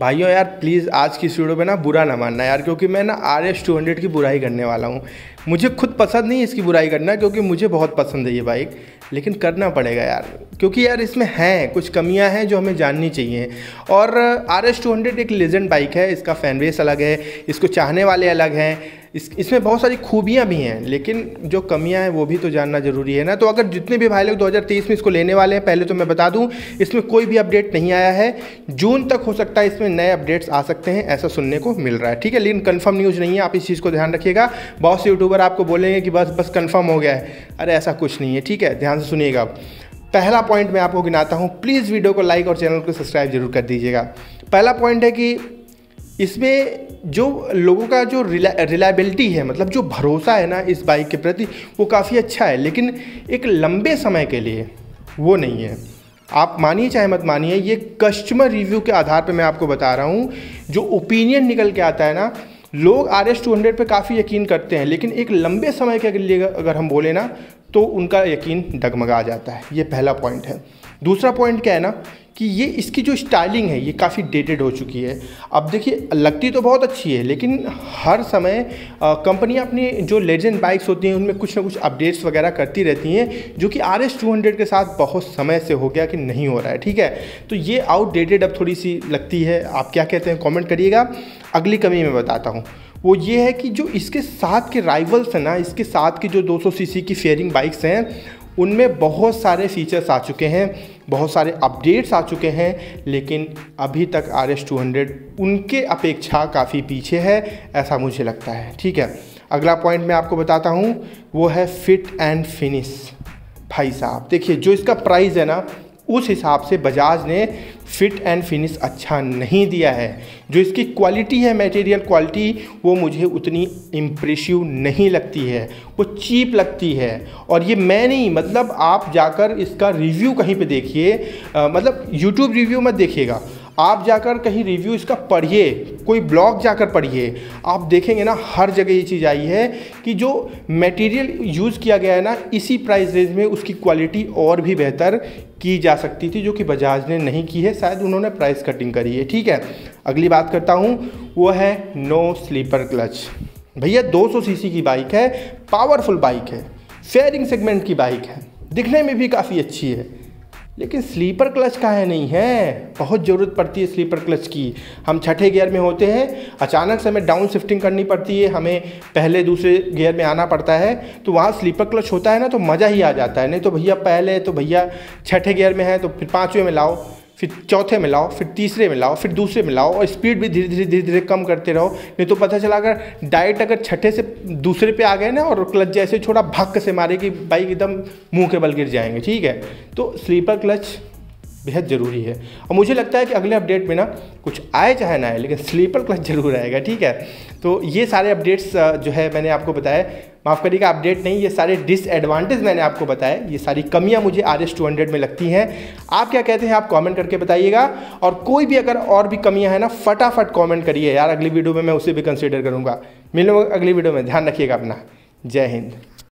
भाइयों यार प्लीज़ आज की इस वीडियो में ना बुरा ना मानना यार, क्योंकि मैं ना आर एस टू हंड्रेड की बुराई करने वाला हूँ। मुझे खुद पसंद नहीं है इसकी बुराई करना, क्योंकि मुझे बहुत पसंद है ये बाइक लेकिन करना पड़ेगा यार। क्योंकि यार इसमें हैं, कुछ कमियाँ हैं जो हमें जाननी चाहिए। और आर एस टू हंड्रेड एक लेजेंड बाइक है, इसका फ़ैन बेस अलग है, इसको चाहने वाले अलग हैं। इस, इसमें बहुत सारी खूबियाँ भी हैं, लेकिन जो कमियाँ हैं वो भी तो जानना ज़रूरी है ना। तो अगर जितने भी भाई लोग 2023 में इसको लेने वाले हैं, पहले तो मैं बता दूँ, इसमें कोई भी अपडेट नहीं आया है। जून तक हो सकता है इसमें नए अपडेट्स आ सकते हैं, ऐसा सुनने को मिल रहा है। ठीक है, लेकिन कन्फर्म न्यूज़ नहीं है, आप इस चीज़ को ध्यान रखिएगा। बहुत से यूट्यूबर आपको बोलेंगे कि बस बस कन्फर्म हो गया है। अरे ऐसा कुछ नहीं है, ठीक है, ध्यान से सुनिएगा। पहला पॉइंट मैं आपको गिनाता हूँ प्लीज़ वीडियो को लाइक और चैनल को सब्सक्राइब ज़रूर कर दीजिएगा। पहला पॉइंट है कि इसमें जो लोगों का जो रिलायबिलिटी है मतलब जो भरोसा है ना इस बाइक के प्रति, वो काफ़ी अच्छा है, लेकिन एक लंबे समय के लिए वो नहीं है। आप मानिए चाहे मत मानिए, ये कस्टमर रिव्यू के आधार पर मैं आपको बता रहा हूँ, जो ओपिनियन निकल के आता है ना, लोग आर एस टू हंड्रेड पर काफ़ी यकीन करते हैं, लेकिन एक लंबे समय के लिए अगर हम बोले ना तो उनका यकीन डगमगा जाता है। ये पहला पॉइंट है। दूसरा पॉइंट क्या है ना, कि ये इसकी जो स्टाइलिंग है, ये काफ़ी डेटेड हो चुकी है। अब देखिए, लगती तो बहुत अच्छी है, लेकिन हर समय कंपनी अपनी जो लेजेंड बाइक्स होती हैं, उनमें कुछ ना कुछ अपडेट्स वगैरह करती रहती हैं, जो कि आर एस टू हंड्रेड के साथ बहुत समय से हो गया कि नहीं हो रहा है, ठीक है? तो ये आउटडेटेड अब थोड़ी सी लगती है। आप क्या कहते हैं कॉमेंट करिएगा। अगली कमी मैं बताता हूँ। वो ये है कि जो इसके साथ के राइवल्स हैं ना, इसके साथ की जो 200 सीसी की फेयरिंग बाइक्स हैं, उनमें बहुत सारे फीचर्स आ चुके हैं, बहुत सारे अपडेट्स आ चुके हैं, लेकिन अभी तक आर एस टू हंड्रेड उनके अपेक्षा काफ़ी पीछे है, ऐसा मुझे लगता है। ठीक है, अगला पॉइंट मैं आपको बताता हूँ, वो है फिट एंड फिनिश भाई साहब, देखिए, जो इसका प्राइस है ना, उस हिसाब से बजाज ने फिट एंड फिनिश अच्छा नहीं दिया है। जो इसकी क्वालिटी है मटेरियल क्वालिटी वो मुझे उतनी इम्प्रेसिव नहीं लगती है। वो चीप लगती है। और ये मैं नहीं मतलब आप जाकर इसका रिव्यू कहीं पे देखिए मतलब यूट्यूब रिव्यू मत देखिएगा। आप जाकर कहीं रिव्यू इसका पढ़िए, कोई ब्लॉग जाकर पढ़िए, आप देखेंगे ना हर जगह ये चीज़ आई है कि जो मटेरियल यूज़ किया गया है ना, इसी प्राइस रेंज में उसकी क्वालिटी और भी बेहतर की जा सकती थी, जो कि बजाज ने नहीं की है, शायद उन्होंने प्राइस कटिंग करी है, ठीक है? अगली बात करता हूँ, वो है नो स्लीपर क्लच भैया 200 सीसी की बाइक है पावरफुल बाइक है फेयरिंग सेगमेंट की बाइक है, दिखने में भी काफ़ी अच्छी है। लेकिन स्लीपर क्लच का है? नहीं है। बहुत ज़रूरत पड़ती है स्लीपर क्लच की। हम छठे गियर में होते हैं। अचानक से हमें डाउन शिफ्टिंग करनी पड़ती है। हमें पहले दूसरे गियर में आना पड़ता है। तो वहाँ स्लीपर क्लच होता है ना तो मज़ा ही आ जाता है। नहीं तो भैया पहले तो भैया छठे गियर में है तो फिर पाँचवें में लाओ। फिर चौथे में लाओ, फिर तीसरे में लाओ, फिर दूसरे में लाओ और स्पीड भी धीरे धीरे धीरे धीरे कम करते रहो। नहीं तो पता चला, अगर डाइट अगर छठे से दूसरे पे आ गए ना और क्लच जैसे छोड़ा भक्क से मारे कि बाइक एकदम मुँह के बल गिर जाएँगे, ठीक है? तो स्लीपर क्लच बेहद ज़रूरी है। और मुझे लगता है कि अगले अपडेट में ना कुछ आए चाहे ना आए, लेकिन स्लीपर क्लच ज़रूर आएगा, ठीक है? तो ये सारे अपडेट्स जो है मैंने आपको बताया माफ़ करिएगा, अपडेट नहीं, ये सारे डिसएडवांटेज मैंने आपको बताया ये सारी कमियाँ मुझे आर एस टू हंड्रेड में लगती हैं। आप क्या कहते हैं, आप कमेंट करके बताइएगा। और कोई भी अगर और भी कमियाँ हैं ना, फटाफट कमेंट करिए। यार, अगली वीडियो में मैं उसे भी कंसिडर करूँगा। मिलूँगा अगली वीडियो में। ध्यान रखिएगा अपना। जय हिंद।